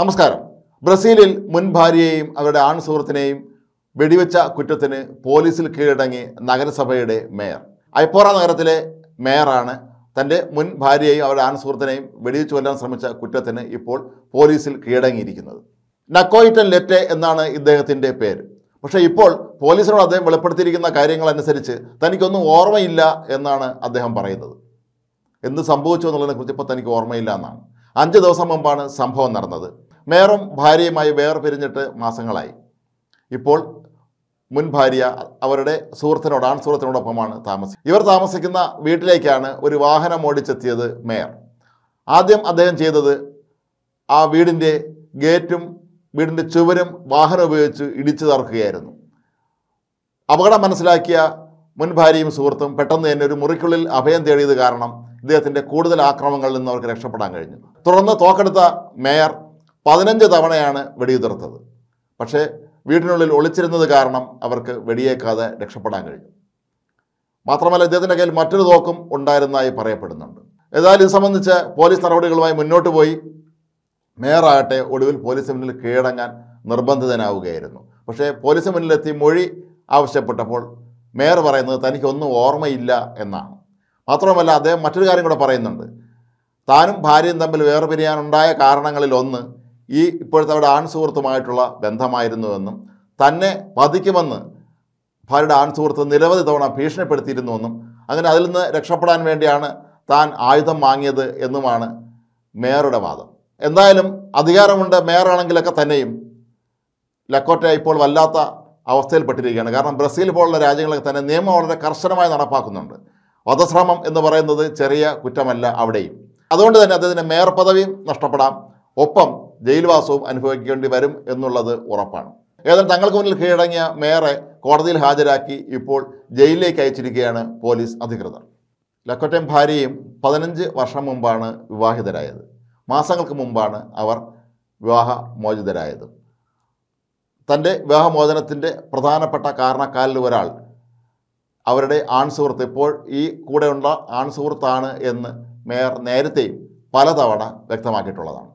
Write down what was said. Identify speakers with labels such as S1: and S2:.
S1: നമസ്കാരം. ബ്രസീലിൽ മുൻ ഭാര്യയെയും അവരുടെ ആൺ സുഹൃത്തിനെയും വെടിവെച്ച കുറ്റത്തിന് പോലീസിൽ കീഴടങ്ങി നഗരസഭയുടെ മേയർ. ഐപ്പോറ നഗരത്തിലെ മേയറാണ് തന്റെ മുൻ ഭാര്യയെയും അവരുടെ ആൺ സുഹൃത്തിനെയും വെടിവെച്ച് കൊല്ലാൻ ശ്രമിച്ച കുറ്റത്തിന് ഇപ്പോൾ പോലീസിൽ കീഴടങ്ങിയിരിക്കുന്നത്. നക്കോയിറ്റൻ ലെറ്റെ എന്നാണ് ഇദ്ദേഹത്തിന്റെ പേര്. പക്ഷേ ഇപ്പോൾ പോലീസിനോട് അദ്ദേഹം വെളിപ്പെടുത്തിയിരിക്കുന്ന കാര്യങ്ങളനുസരിച്ച് തനിക്കൊന്നും ഓർമ്മയില്ല എന്നാണ് അദ്ദേഹം പറയുന്നത്. എന്ത് സംഭവിച്ചു എന്നുള്ളതിനെക്കുറിച്ച് ഇപ്പോൾ തനിക്ക് ഓർമ്മയില്ല എന്നാണ്. അഞ്ച് ദിവസം മുമ്പാണ് സംഭവം നടന്നത്. മേയറും ഭാര്യയുമായി വേർപിരിഞ്ഞിട്ട് മാസങ്ങളായി. ഇപ്പോൾ മുൻ ഭാര്യ അവരുടെ സുഹൃത്തിനോട് ആൺ സുഹൃത്തിനോടൊപ്പമാണ് താമസിക്കുന്നത് ഇവർ താമസിക്കുന്ന വീട്ടിലേക്കാണ് ഒരു വാഹനം ഓടിച്ചെത്തിയത് മേയർ. ആദ്യം അദ്ദേഹം ചെയ്തത് ആ വീടിന്റെ ഗേറ്റും വീടിന്റെ ചുവരും വാഹനം ഉപയോഗിച്ച് ഇടിച്ചു തറക്കുകയായിരുന്നു അപകടം മനസ്സിലാക്കിയ മുൻ ഭാര്യയും സുഹൃത്തും പെട്ടെന്ന് തന്നെ ഒരു മുറിക്കുള്ളിൽ അഭയം തേടിയത് കാരണം ഇദ്ദേഹത്തിന്റെ കൂടുതൽ ആക്രമണങ്ങളിൽ നിന്ന് അവർക്ക് രക്ഷപ്പെടാൻ കഴിഞ്ഞു. തുടർന്ന് തോക്കെടുത്ത മേയർ പതിനഞ്ച് തവണയാണ് വെടിയുതിർത്തത്. പക്ഷേ വീടിനുള്ളിൽ ഒളിച്ചിരുന്നത് കാരണം അവർക്ക് വെടിയേക്കാതെ രക്ഷപ്പെടാൻ കഴിഞ്ഞു. മാത്രമല്ല ഇദ്ദേഹത്തിന്റെ കയ്യിൽ മറ്റൊരു തോക്കും ഉണ്ടായിരുന്നതായി പറയപ്പെടുന്നുണ്ട്. ഏതായാലും ഇത് സംബന്ധിച്ച് പോലീസ് നടപടികളുമായി മുന്നോട്ട് പോയി. മേയറാകട്ടെ ഒടുവിൽ പോലീസ് മുന്നിൽ കീഴടങ്ങാൻ നിർബന്ധിതനാവുകയായിരുന്നു. പക്ഷേ പോലീസ് മുന്നിലെത്തി മൊഴി ആവശ്യപ്പെട്ടപ്പോൾ മേയർ പറയുന്നത് തനിക്കൊന്നും ഓർമ്മയില്ല എന്നാണ്. മാത്രമല്ല അദ്ദേഹം മറ്റൊരു കാര്യം കൂടെ പറയുന്നുണ്ട്. താനും ഭാര്യയും തമ്മിൽ വേർപിരിയാനുണ്ടായ കാരണങ്ങളിൽ ഒന്ന് ഈ ഇപ്പോഴത്തെ അവരുടെ ആൺ സുഹൃത്തുമായിട്ടുള്ള ബന്ധമായിരുന്നുവെന്നും തന്നെ വധിക്കുമെന്ന് ഭാര്യയുടെ ആൺ സുഹൃത്ത് നിരവധി തവണ ഭീഷണിപ്പെടുത്തിയിരുന്നുവെന്നും അങ്ങനെ അതിൽ നിന്ന് രക്ഷപ്പെടാൻ വേണ്ടിയാണ് താൻ ആയുധം വാങ്ങിയത് എന്നുമാണ് മേയറുടെ വാദം. എന്തായാലും അധികാരമുണ്ട് മേയറാണെങ്കിലൊക്കെ തന്നെയും. ലക്കോറ്റ ഇപ്പോൾ വല്ലാത്ത അവസ്ഥയിൽപ്പെട്ടിരിക്കുകയാണ്. കാരണം ബ്രസീൽ പോലുള്ള രാജ്യങ്ങളൊക്കെ തന്നെ നിയമം വളരെ കർശനമായി നടപ്പാക്കുന്നുണ്ട്. വധശ്രമം എന്ന് പറയുന്നത് ചെറിയ കുറ്റമല്ല അവിടെയും. അതുകൊണ്ട് തന്നെ അദ്ദേഹത്തിന്റെ മേയർ പദവിയും നഷ്ടപ്പെടാം. ഒപ്പം ജയിൽവാസവും അനുഭവിക്കേണ്ടി വരും എന്നുള്ളത് ഉറപ്പാണ്. ഏതായാലും തങ്ങൾക്ക് മുന്നിൽ കീഴടങ്ങിയ മേയറെ കോടതിയിൽ ഹാജരാക്കി ഇപ്പോൾ ജയിലിലേക്ക് അയച്ചിരിക്കുകയാണ് പോലീസ് അധികൃതർ. ലക്കോറ്റയും ഭാര്യയും പതിനഞ്ച് വർഷം മുമ്പാണ് വിവാഹിതരായത്. മാസങ്ങൾക്ക് മുമ്പാണ് അവർ വിവാഹമോചിതരായത്. തന്റെ വിവാഹമോചനത്തിന്റെ പ്രധാനപ്പെട്ട കാരണക്കാരിൽ ഒരാൾ അവരുടെ ആൺസുഹൃത്ത് ഇപ്പോൾ ഈ കൂടെയുള്ള ആൺസുഹൃത്താണ് എന്ന് മേയർ നേരത്തെയും പലതവണ വ്യക്തമാക്കിയിട്ടുള്ളതാണ്.